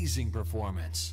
amazing performance.